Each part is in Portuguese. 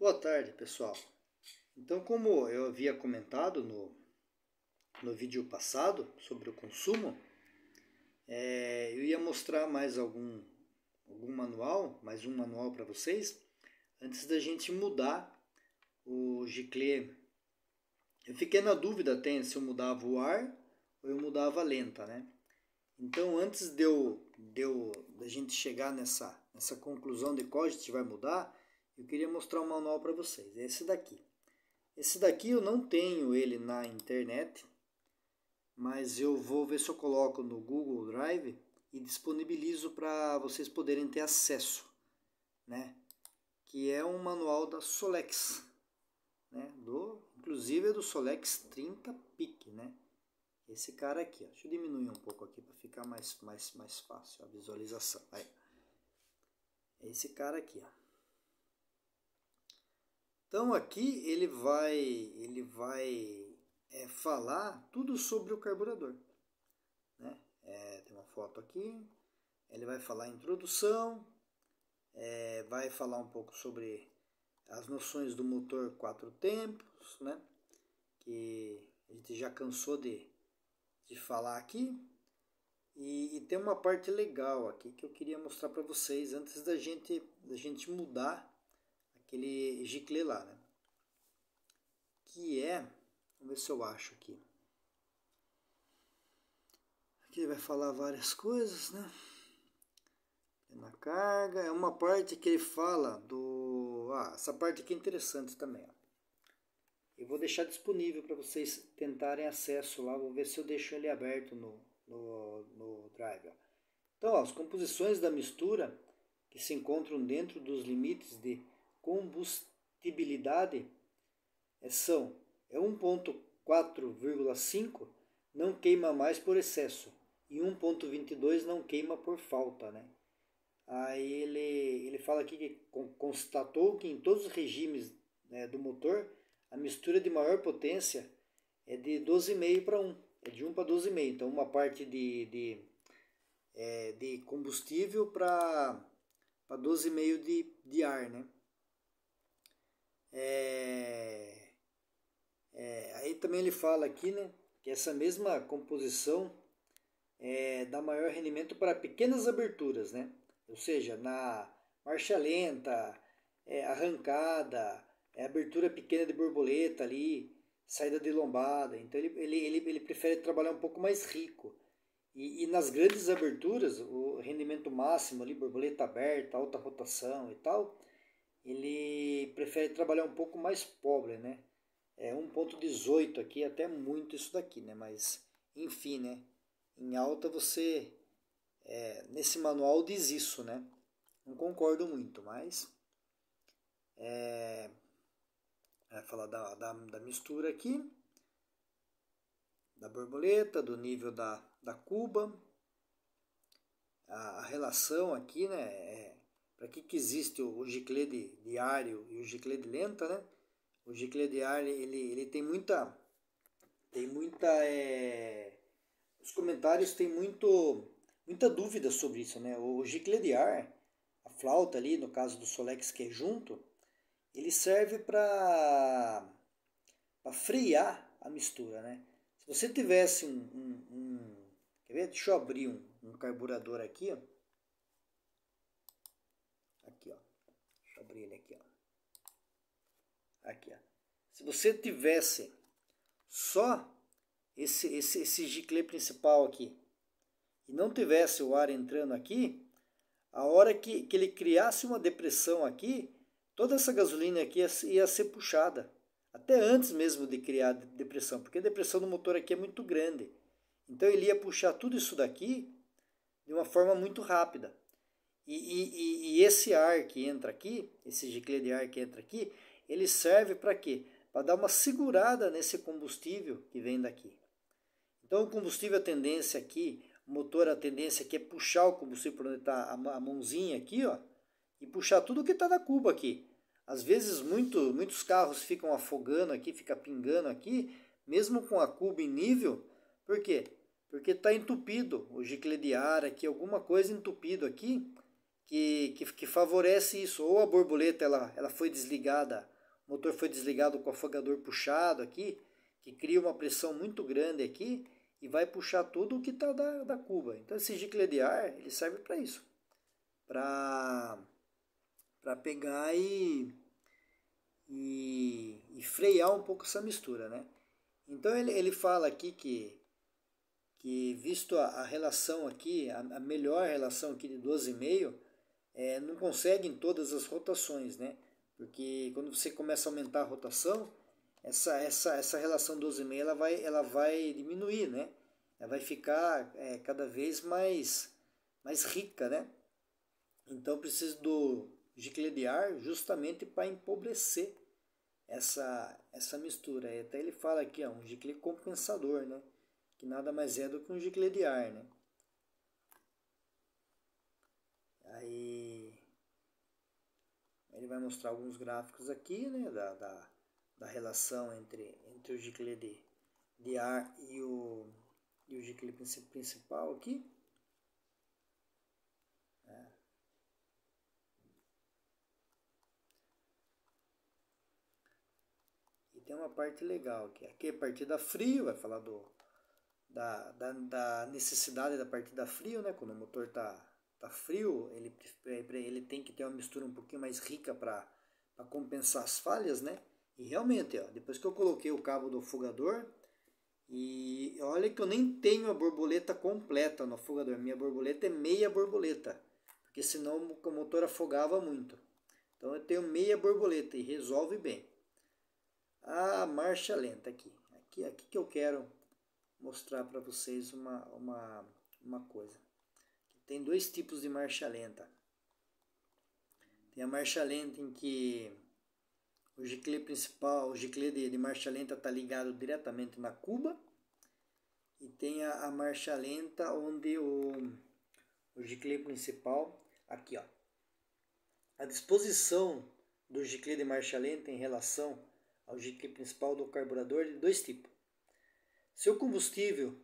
Boa tarde, pessoal. Então, como eu havia comentado no, no vídeo passado sobre o consumo, é, eu ia mostrar mais algum, algum manual, mais um manual para vocês, antes da gente mudar o giclê. Eu fiquei na dúvida até se eu mudava o ar ou eu mudava a lenta, né? Então, antes de eu, de eu da gente chegar nessa, nessa conclusão de qual a gente vai mudar, eu queria mostrar um manual para vocês. É esse daqui. Esse daqui eu não tenho ele na internet, mas eu vou ver se eu coloco no Google Drive e disponibilizo para vocês poderem ter acesso, né? Que é um manual da Solex, né? Do, inclusive é do Solex 30 PIC, né? Esse cara aqui, ó. deixa eu diminuir um pouco aqui para ficar mais, mais, mais fácil a visualização. Aí. Esse cara aqui, ó. Então aqui ele vai, ele vai é, falar tudo sobre o carburador. Né? É, tem uma foto aqui. Ele vai falar introdução, é, vai falar um pouco sobre as noções do motor quatro tempos, né? que a gente já cansou de, de falar aqui. E, e tem uma parte legal aqui que eu queria mostrar para vocês antes da gente, da gente mudar aquele giclê lá, né? Que é, vamos ver se eu acho aqui. Aqui ele vai falar várias coisas, né? Na carga, é uma parte que ele fala do. Ah, essa parte aqui é interessante também. Ó. Eu vou deixar disponível para vocês tentarem acesso lá. Vou ver se eu deixo ele aberto no, no, no Drive. Ó. Então, ó, as composições da mistura que se encontram dentro dos limites de combustibilidade são é 1.4,5 não queima mais por excesso e 1.22 não queima por falta, né? Aí ele, ele fala aqui que constatou que em todos os regimes né, do motor a mistura de maior potência é de 12,5 para 1, é de 1 para 12,5. Então uma parte de, de, é, de combustível para 12,5 de, de ar, né? É, é, aí também ele fala aqui né, que essa mesma composição é, dá maior rendimento para pequenas aberturas, né? ou seja, na marcha lenta, é, arrancada, é, abertura pequena de borboleta ali, saída de lombada. Então ele, ele, ele, ele prefere trabalhar um pouco mais rico. E, e, nas grandes aberturas, o rendimento máximo ali, borboleta aberta, alta rotação e tal, ele prefere trabalhar um pouco mais pobre, né? É 1.18 aqui, até muito isso daqui, né? Mas, enfim, né? Em alta você, é, nesse manual diz isso, né? Não concordo muito, mas... É, vai falar da, da, da mistura aqui, da borboleta, do nível da, da cuba, a, a relação aqui, né? É, para que, que existe o, giclê de, diário e o giclê de lenta, né? O giclê diário ele, ele tem muita tem muita é, os comentários têm muito muita dúvida sobre isso, né? O de ar, a flauta ali, no caso do Solex que é junto, ele serve para para frear a mistura, né? Se você tivesse um, um, um quer ver? Deixa eu abrir um, um carburador aqui, ó. Abrir ele aqui, ó. Aqui, ó. Se você tivesse só esse, esse, esse giclê principal aqui e não tivesse o ar entrando aqui, a hora que, que ele criasse uma depressão aqui, toda essa gasolina aqui ia, ia ser puxada. Até antes mesmo de criar depressão, porque a depressão do motor aqui é muito grande. Então ele ia puxar tudo isso daqui de uma forma muito rápida. E, e, e, esse ar que entra aqui, esse giclê de ar que entra aqui, ele serve para quê? Para dar uma segurada nesse combustível que vem daqui. Então o combustível, a tendência aqui, o motor, a tendência aqui é puxar o combustível por onde está a mãozinha aqui, ó, e puxar tudo que está na cuba aqui. Às vezes muito, muitos carros ficam afogando aqui, fica pingando aqui, mesmo com a cuba em nível. Por quê? Porque está entupido o giclê de ar aqui, alguma coisa entupido aqui que, que, que, favorece isso. Ou a borboleta ela, ela foi desligada, o motor foi desligado com o afogador puxado aqui, que cria uma pressão muito grande aqui e vai puxar tudo o que está da, da cuba. Então esse gicle de ar ele serve para isso, para pegar e, e, e, frear um pouco essa mistura, né? Então ele, ele fala aqui que, que visto a, a relação aqui, a, a, melhor relação aqui de 12,5, é, não consegue em todas as rotações, né? Porque quando você começa a aumentar a rotação, essa, essa, essa relação 12,5 ela vai, ela vai diminuir, né? Ela vai ficar é, cada vez mais, mais rica, né? Então precisa do gicle de ar justamente para empobrecer essa, essa mistura. E até ele fala aqui, ó, um gicle compensador, né? Que nada mais é do que um gicle de ar, né? Aí ele vai mostrar alguns gráficos aqui, né? Da, da da relação entre, entre o gicle de, de ar e o, e o gicle principal aqui. É. E tem uma parte legal aqui. Aqui é partida frio, vai falar do, da, da, da necessidade da partida frio, né? Quando o motor está tá frio, ele, ele tem que ter uma mistura um pouquinho mais rica para compensar as falhas, né? E realmente, ó, depois que eu coloquei o cabo do fugador, e olha que eu nem tenho a borboleta completa no afogador. Minha borboleta é meia borboleta, porque senão o motor afogava muito. Então eu tenho meia borboleta e resolve bem. A marcha lenta aqui. Aqui, aqui que eu quero mostrar para vocês uma, uma, uma coisa. Tem dois tipos de marcha lenta. Tem a marcha lenta em que o gicle principal, o gicle de, de marcha lenta está ligado diretamente na cuba. E tem a, a marcha lenta onde o, o gicle principal, aqui ó. A disposição do gicle de marcha lenta em relação ao gicle principal do carburador é de dois tipos. Se o combustível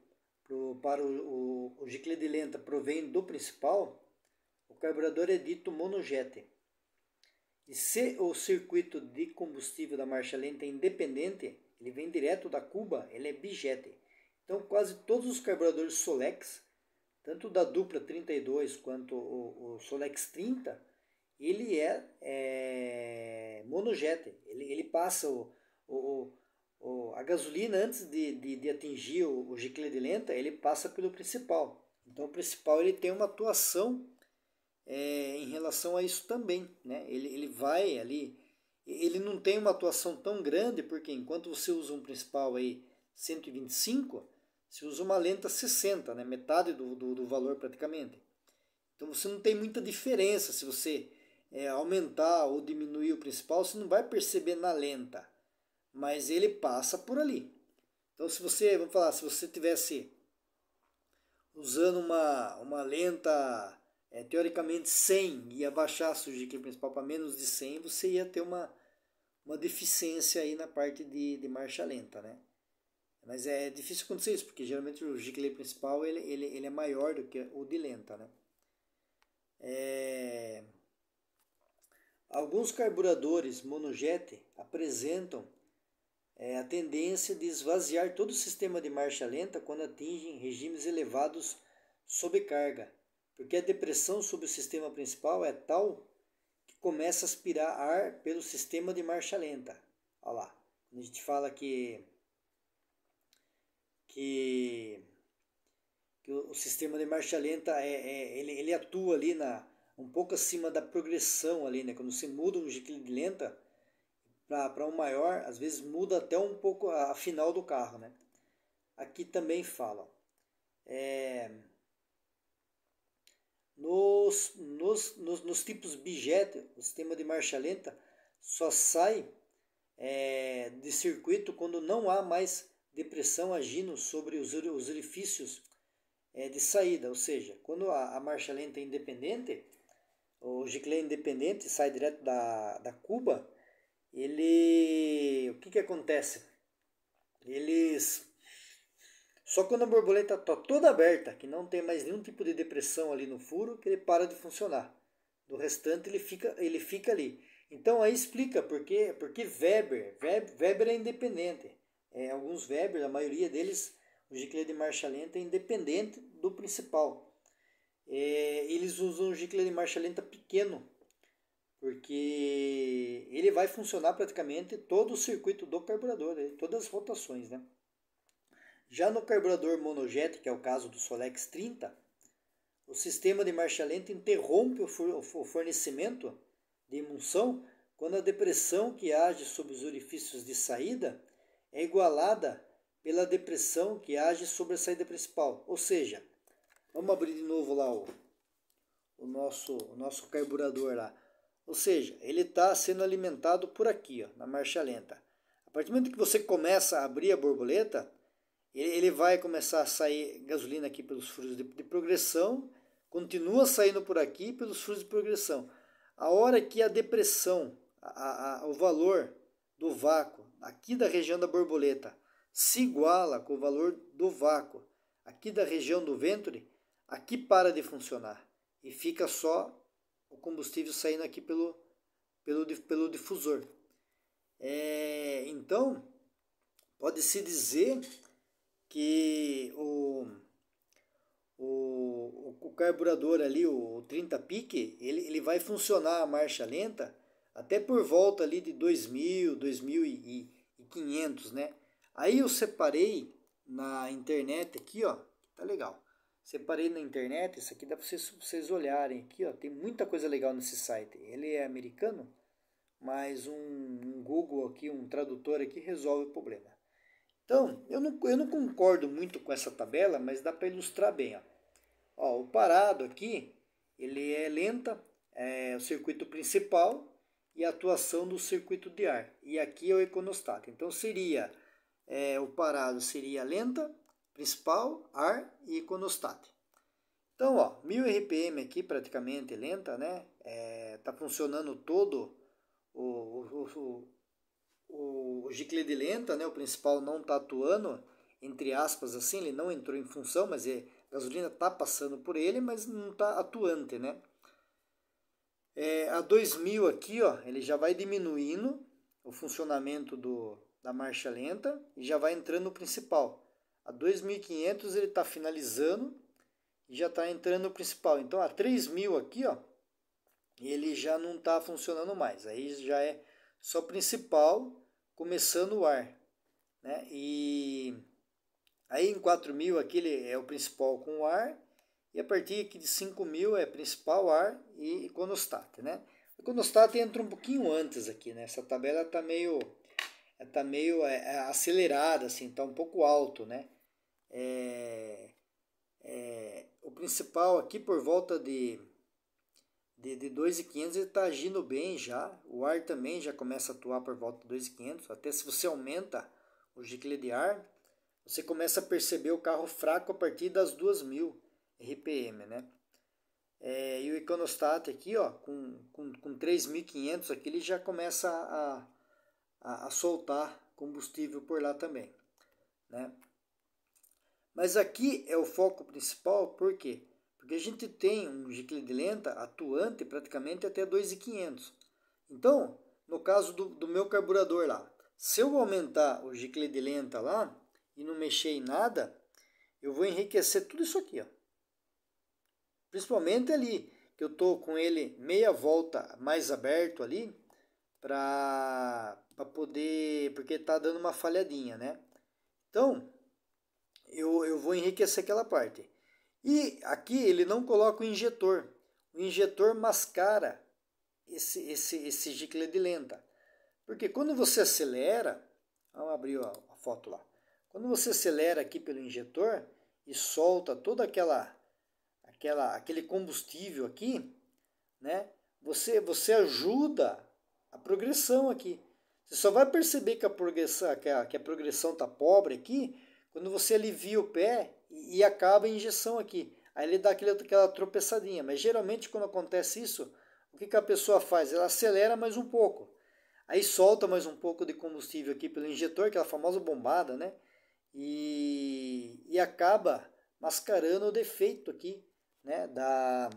pro, para o, o, o gicle de lenta provém do principal, o carburador é dito monojet. E se o circuito de combustível da marcha lenta é independente, ele vem direto da cuba, ele é bijet. Então quase todos os carburadores Solex, tanto da dupla 32 quanto o, o Solex 30, ele é, é monojet. Ele, ele passa o, o, o, a gasolina antes de, de, de atingir o, o de lenta, ele passa pelo principal. Então o principal ele tem uma atuação é, em relação a isso também. Né? Ele, ele vai ali, ele não tem uma atuação tão grande, porque enquanto você usa um principal aí 125, você usa uma lenta 60, né? metade do, do, do valor praticamente. Então você não tem muita diferença se você é, aumentar ou diminuir o principal, você não vai perceber na lenta, mas ele passa por ali. Então se você, vamos falar, se você tivesse usando uma, uma lenta é, teoricamente 100 e abaixasse o GQ principal para menos de 100, você ia ter uma, uma deficiência aí na parte de, de marcha lenta, né? Mas é difícil acontecer isso, porque geralmente o gicle principal ele, ele, ele é maior do que o de lenta, né? É... Alguns carburadores monojet apresentam é, a tendência de esvaziar todo o sistema de marcha lenta quando atingem regimes elevados sob carga, porque a depressão sobre o sistema principal é tal que começa a aspirar ar pelo sistema de marcha lenta. Olha lá, a gente fala que, que, que o, sistema de marcha lenta é, é, ele, ele atua ali na, um pouco acima da progressão ali, né? Quando você muda um gicle de lenta para um maior, às vezes muda até um pouco a, final do carro, né? Aqui também fala. É, nos, nos, nos, nos tipos bijet, o sistema de marcha lenta só sai é, de circuito quando não há mais depressão agindo sobre os, os orifícios é, de saída, ou seja, quando a, a marcha lenta é independente, o giclê independente sai direto da, da cuba, ele, o que que acontece? Eles só quando a borboleta está toda aberta, que não tem mais nenhum tipo de depressão ali no furo, que ele para de funcionar. do restante ele fica, ele fica ali. Então aí explica por que porque Weber, Weber é independente. É, alguns Weber, a maioria deles, o giclê de marcha lenta é independente do principal. É, eles usam um giclê de marcha lenta pequeno, porque ele vai funcionar praticamente todo o circuito do carburador, né, todas as rotações. Né? Já no carburador monojet, que é o caso do Solex 30, o sistema de marcha lenta interrompe o fornecimento de emulsão quando a depressão que age sobre os orifícios de saída é igualada pela depressão que age sobre a saída principal. Ou seja, vamos abrir de novo lá o, o, nosso, o nosso carburador lá. Ou seja, ele está sendo alimentado por aqui, ó, na marcha lenta. A partir do momento que você começa a abrir a borboleta, ele vai começar a sair gasolina aqui pelos furos de, de progressão, continua saindo por aqui pelos furos de progressão. A hora que a depressão, a, a, o valor do vácuo aqui da região da borboleta se iguala com o valor do vácuo aqui da região do ventre, aqui para de funcionar e fica só o combustível saindo aqui pelo, pelo, pelo difusor. É, então, pode-se dizer que o, o, o carburador ali, o 30 pique, ele, ele vai funcionar a marcha lenta até por volta ali de 2000, 2500, né? Aí eu separei na internet aqui, ó, tá legal. Separei na internet, isso aqui dá para vocês, vocês olharem aqui, ó, tem muita coisa legal nesse site. Ele é americano, mas um, um Google aqui, um tradutor aqui resolve o problema. Então, eu não, eu não concordo muito com essa tabela, mas dá para ilustrar bem. Ó. ó. o parado aqui, ele é lenta, é o circuito principal e a atuação do circuito de ar. E aqui é o econostato. Então, seria, é, o parado seria lenta, principal, ar e econostato. Então, ó, 1000 RPM aqui praticamente lenta, né? É, tá funcionando todo o, o, o o Gicle de Lenta, né, o principal, não está atuando, entre aspas, assim, ele não entrou em função, mas é, a gasolina está passando por ele, mas não está atuante, né? É, a 2000 aqui, ó, ele já vai diminuindo o funcionamento do, da marcha lenta e já vai entrando no principal. A 2500 ele está finalizando e já está entrando no principal. Então a 3000 aqui, ó, ele já não está funcionando mais. Aí já é só principal começando o ar. Né? E aí em 4000 aquele é o principal com o ar e a partir aqui de 5000 é principal ar e iconostat, né? O iconostat entra um pouquinho antes aqui, né? Essa tabela está meio tá meio é, é, acelerada assim, tá um pouco alto, né? É, é, o principal aqui por volta de de, de 2,500 ele está agindo bem já. O ar também já começa a atuar por volta de 2,500. Até se você aumenta o gicle de ar, você começa a perceber o carro fraco a partir das 2.000 RPM, né? É, e o Iconostat aqui, ó, com, com, com 3.500 aqui, ele já começa a, a, a soltar combustível por lá também, né? Mas aqui é o foco principal, por quê? Porque a gente tem um gicle de lenta atuante praticamente até 2,500. Então, no caso do, do meu carburador lá, se eu aumentar o gicle de lenta lá e não mexer em nada, eu vou enriquecer tudo isso aqui. Ó. Principalmente ali, que eu estou com ele meia volta mais aberto ali, para poder, porque está dando uma falhadinha, né? Então, eu, eu vou enriquecer aquela parte. E aqui ele não coloca o injetor. O injetor mascara esse, esse, esse gicle de lenta. Porque quando você acelera, vamos abrir a, a foto lá. Quando você acelera aqui pelo injetor e solta toda aquela, aquela aquele combustível aqui, né? Você você ajuda a progressão aqui. Você só vai perceber que a progressão que a, que a progressão tá pobre aqui quando você alivia o pé e, acaba a injeção aqui. Aí ele dá aquela tropeçadinha. Mas geralmente quando acontece isso, o que, que a pessoa faz? Ela acelera mais um pouco. Aí solta mais um pouco de combustível aqui pelo injetor, aquela famosa bombada, né? E, e acaba mascarando o defeito aqui, né? Da,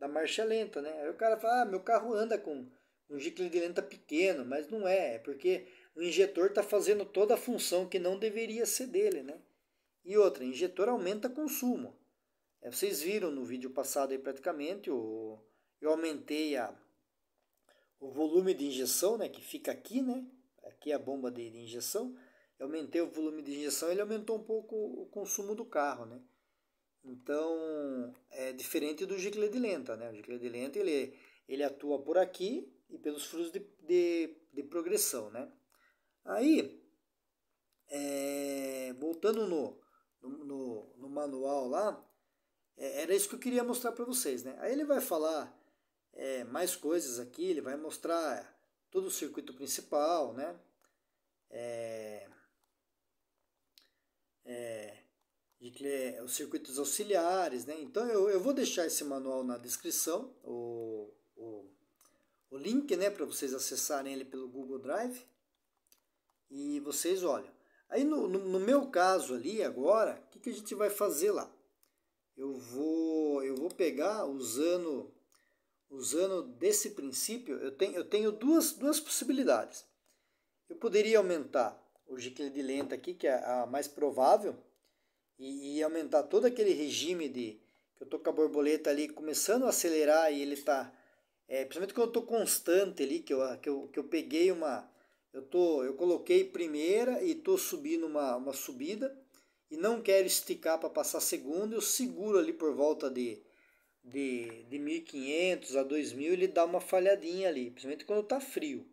da marcha lenta, né? Aí o cara fala, ah, meu carro anda com um gicle de lenta pequeno, mas não é, é porque o injetor está fazendo toda a função que não deveria ser dele, né? E outra, injetor aumenta consumo. É, vocês viram no vídeo passado aí praticamente, o, eu aumentei a, o volume de injeção, né, que fica aqui, né? Aqui é a bomba de, de injeção. Eu aumentei o volume de injeção, ele aumentou um pouco o consumo do carro, né? Então, é diferente do gicle de lenta, né? O gicle de lenta, ele, ele atua por aqui e pelos furos de, de, de progressão, né? Aí, é, voltando no, no, no, manual lá, é, era isso que eu queria mostrar para vocês, né? Aí ele vai falar é, mais coisas aqui, ele vai mostrar todo o circuito principal, né? É, é, de, os circuitos auxiliares, né? Então eu, eu vou deixar esse manual na descrição, o, o, o link, né, para vocês acessarem ele pelo Google Drive. E vocês olham. Aí no, no, no meu caso ali agora, o que, que a gente vai fazer lá? Eu vou, eu vou pegar usando usando desse princípio, eu tenho, eu tenho duas, duas possibilidades. Eu poderia aumentar o gicle de lenta aqui, que é a mais provável, e, e aumentar todo aquele regime de que eu estou com a borboleta ali começando a acelerar e ele está, é, principalmente quando eu estou constante ali, que eu, que, eu, que eu peguei uma, eu, tô, eu coloquei primeira e estou subindo uma, uma subida e não quero esticar para passar segunda, eu seguro ali por volta de, de, de 1500 a 2000, ele dá uma falhadinha ali, principalmente quando está frio.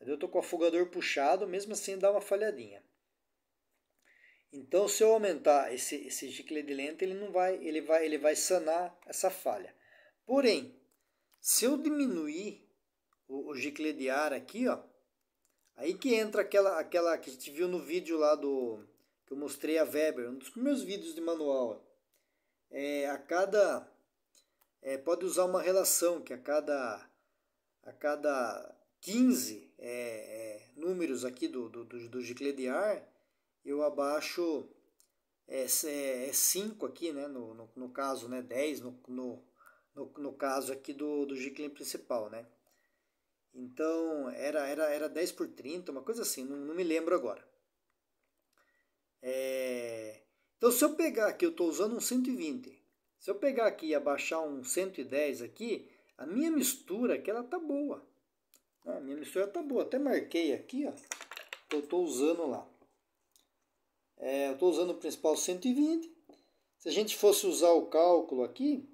Eu estou com o afogador puxado, mesmo assim dá uma falhadinha. Então, se eu aumentar esse, esse gicle de ele não vai, ele vai, ele vai sanar essa falha. Porém, se eu diminuir o, o gicle de ar aqui, ó, aí que entra aquela, aquela que a gente viu no vídeo lá do que eu mostrei a Weber, um dos primeiros vídeos de manual. É, a cada é, pode usar uma relação que a cada a cada 15 é, é, números aqui do, do, do, do eu abaixo é, é 5 aqui, né, no, no, no, caso, né, 10 no, no, no, no caso aqui do, do Giclin principal, né. Então, era, era, era 10 por 30, uma coisa assim, não, não me lembro agora. É, então, se eu pegar aqui, eu estou usando um 120. Se eu pegar aqui e abaixar um 110 aqui, a minha mistura aqui, ela tá boa. A minha mistura tá boa. Até marquei aqui, ó. Eu estou usando lá. É, eu estou usando o principal 120. Se a gente fosse usar o cálculo aqui,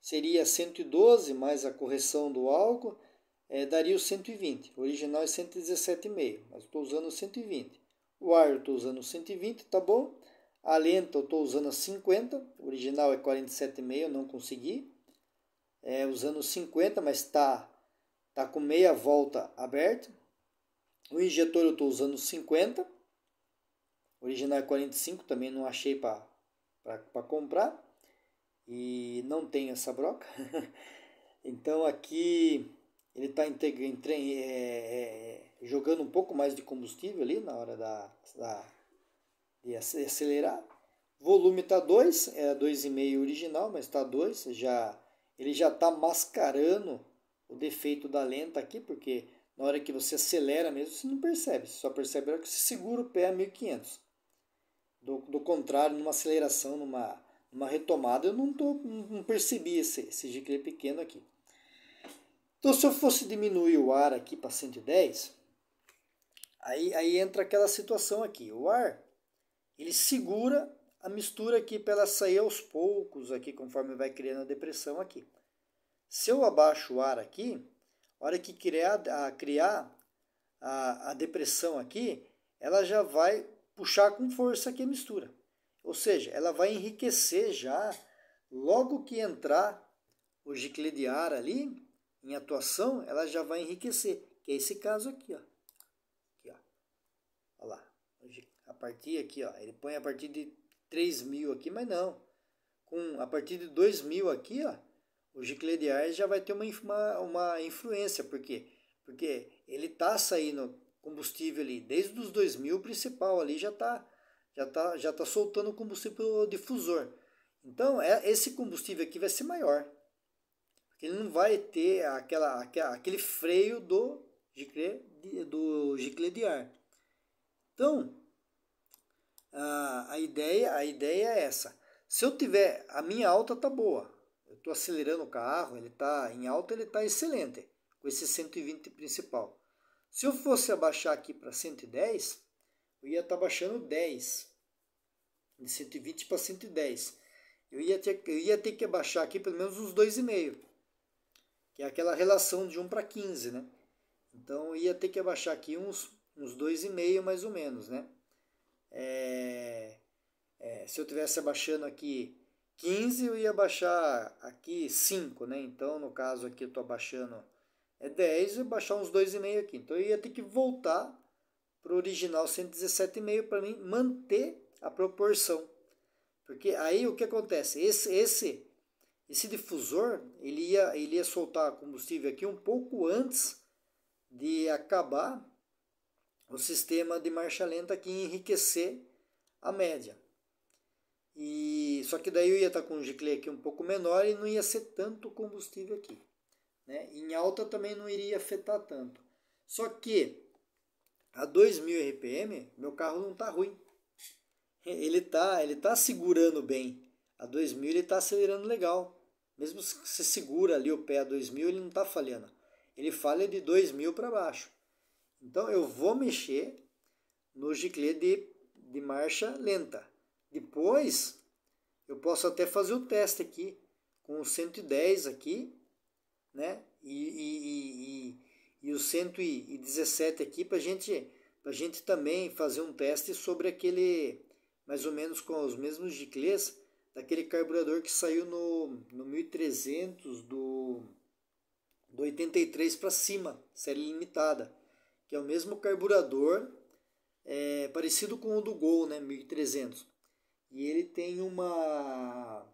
seria 112 mais a correção do álcool, é, daria o 120. O original é 117,5, mas estou usando 120. O ar eu estou usando 120, tá bom? A lenta eu estou usando 50, o original é 47,5, não consegui. É, usando 50, mas está tá com meia volta aberta. O injetor eu estou usando 50 original é 45, também não achei para comprar. E não tem essa broca. então aqui ele está é, é, jogando um pouco mais de combustível ali na hora da, da de acelerar. Volume está 2, é 2,5 original, mas está 2. Já, ele já está mascarando o defeito da lenta aqui, porque na hora que você acelera mesmo, você não percebe. Você só percebe na que você segura o pé a 1500. Do, do contrário, numa aceleração, numa, numa retomada, eu não, tô, não percebi esse, esse pequeno aqui. Então, se eu fosse diminuir o ar aqui para 110, aí, aí entra aquela situação aqui. O ar, ele segura a mistura aqui para ela sair aos poucos aqui, conforme vai criando a depressão aqui. Se eu abaixo o ar aqui, a hora que criar a, criar a, a depressão aqui, ela já vai puxar com força aqui a mistura. Ou seja, ela vai enriquecer já logo que entrar o gicle de ar ali em atuação, ela já vai enriquecer, que é esse caso aqui, ó. Aqui, ó. Olha lá. A partir aqui, ó, ele põe a partir de 3 mil aqui, mas não. Com a partir de 2 mil aqui, ó, o gicle de já vai ter uma, uma, uma influência, por quê? Porque ele está saindo combustível ali, desde os 2000 principal ali já está já tá, já tá soltando o combustível difusor. Então, é, esse combustível aqui vai ser maior. Porque ele não vai ter aquela, aquele freio do giclê, do giclê de ar. Então, a, a, ideia, a ideia é essa. Se eu tiver, a minha alta tá boa. Eu estou acelerando o carro, ele está em alta, ele está excelente, com esse 120 principal. Se eu fosse abaixar aqui para 110, eu ia estar tá baixando 10. De 120 para 110. Eu ia, ter, eu ia ter que abaixar aqui pelo menos uns 2,5. Que é aquela relação de 1 para 15, né? Então ia ter que abaixar aqui uns, uns 2,5 mais ou menos, né? É, é, se eu tivesse abaixando aqui 15, eu ia baixar aqui 5, né? Então, no caso aqui eu estou abaixando é 10, eu ia baixar uns 2,5 aqui. Então, eu ia ter que voltar para o original 117,5 para mim manter a proporção. Porque aí o que acontece? Esse, esse, esse difusor, ele ia, ele ia soltar combustível aqui um pouco antes de acabar o sistema de marcha lenta aqui enriquecer a média. E só que daí eu ia estar com um giclê aqui um pouco menor e não ia ser tanto combustível aqui. Né? Em alta também não iria afetar tanto. Só que a 2000 RPM, meu carro não está ruim. Ele está ele tá segurando bem. A 2000 ele está acelerando legal. Mesmo se você segura ali o pé a 2000, ele não está falhando. Ele falha de 2000 para baixo. Então eu vou mexer no giclê de, de marcha lenta. Depois, eu posso até fazer o teste aqui, com o 110 aqui, né? E, e, e, e o 117 aqui, para gente, a gente também fazer um teste sobre aquele, mais ou menos com os mesmos giclês, daquele carburador que saiu no, no 1300 do, do 83 para cima, série limitada, que é o mesmo carburador, é, parecido com o do Gol, né, 1300 e ele tem uma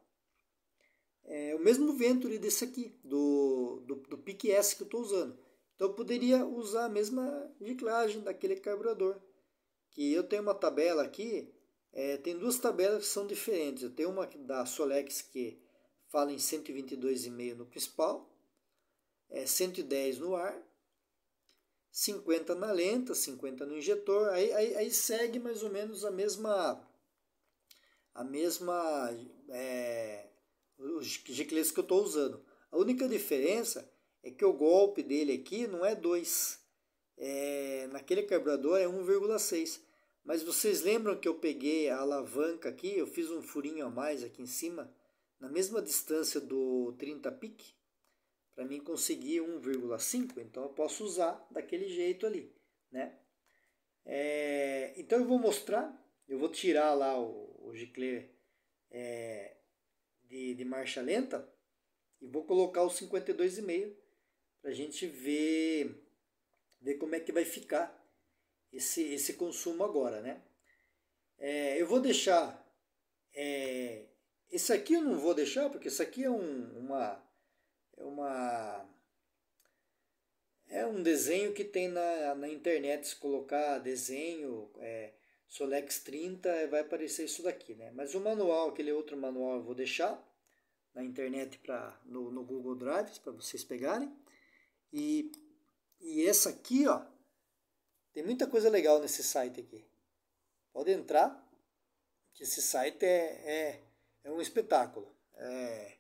é o mesmo Venturi desse aqui, do, do, do Pique S que eu estou usando. Então eu poderia usar a mesma giclagem daquele carburador. Que eu tenho uma tabela aqui, é, tem duas tabelas que são diferentes. Eu tenho uma da Solex que fala em 122,5 no principal, é 110 no ar, 50 na lenta, 50 no injetor. Aí, aí, aí segue mais ou menos a mesma a mesma é, os gicletes que eu estou usando. A única diferença é que o golpe dele aqui não é 2. É, naquele carburador é 1,6. Mas vocês lembram que eu peguei a alavanca aqui, eu fiz um furinho a mais aqui em cima, na mesma distância do 30 pique, para mim conseguir 1,5, então eu posso usar daquele jeito ali, né? É, então eu vou mostrar, eu vou tirar lá o, o é, de, de marcha lenta e vou colocar o 52,5 para a gente ver, ver como é que vai ficar esse, esse consumo agora, né? É, eu vou deixar é, esse aqui eu não vou deixar porque isso aqui é um, uma é uma é um desenho que tem na, na internet se colocar desenho é, Solex 30 vai aparecer isso daqui, né? Mas o manual, aquele outro manual eu vou deixar na internet para no, no Google Drive para vocês pegarem. E, e essa aqui, ó, tem muita coisa legal nesse site aqui. Pode entrar, que esse site é, é, é um espetáculo. É,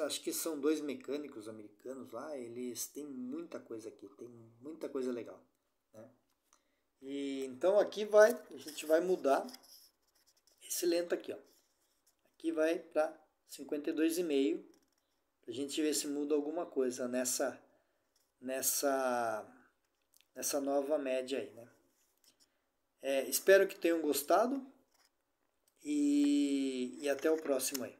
acho que são dois mecânicos americanos lá, eles têm muita coisa aqui, tem muita coisa legal. Né? E então aqui vai, a gente vai mudar esse lento aqui, ó. Aqui vai para 52,5 a gente ver se muda alguma coisa nessa nessa nessa nova média aí, né? É, espero que tenham gostado e, e até o próximo aí.